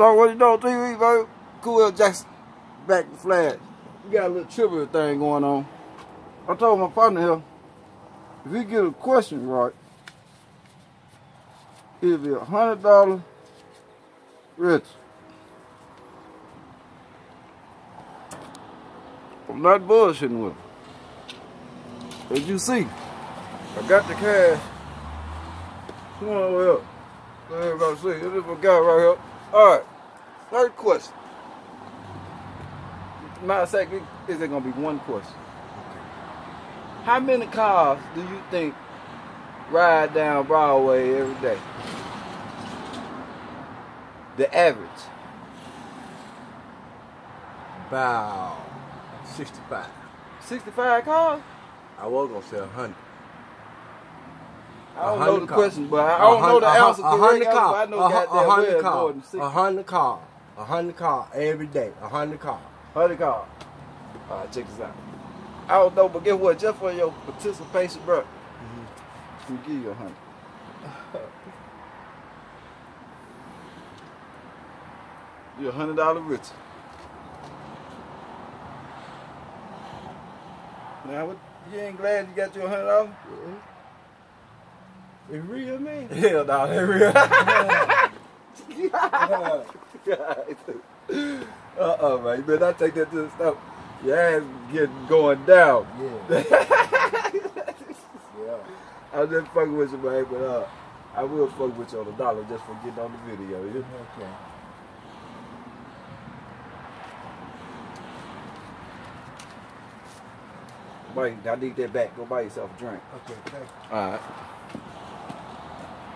Talk what you know, TV, bro. Kooel Jackson back in flag. We got a little trivia thing going on. I told my partner here, if you get a question right, it'll be a hundred dollar rich. I'm not bullshitting with him. As you see, I got the cash. Come on over here. Everybody see. This is my guy right here. Alright. Third question. Matter of fact, is it gonna be one question? How many cars do you think ride down Broadway every day? The average. About 65. 65 cars? I was gonna say 100. I don't know hundred the cars. question, but I don't know the answer. A to hundred the cars. I know A hu- goddamn a hundred cars. A hundred cars. A hundred cars every day. A hundred cars. 100 cars. All right, check this out. I don't know, but guess what? Just for your participation, bro, I'm gonna give you a hundred. You're a hundred dollar rich. Now, what, you ain't glad you got your hundred dollars? Mm-hmm. It's real, man. Hell no, that real. uh-uh, man. You better not take that to the stuff. Your ass getting going down. Yeah. yeah. I'm just fucking with you, man, but uh, I will fuck with you on the dollar just for getting on the video. You know? Okay. Mike, I need that back. Go buy yourself a drink. Okay, thank you. All right.